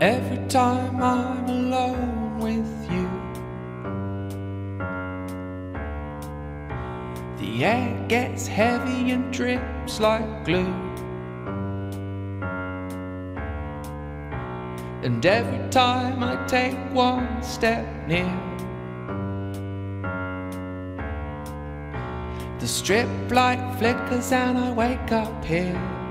Every time I'm alone with you, the air gets heavy and drips like glue. And every time I take one step near, the strip light flickers and I wake up here.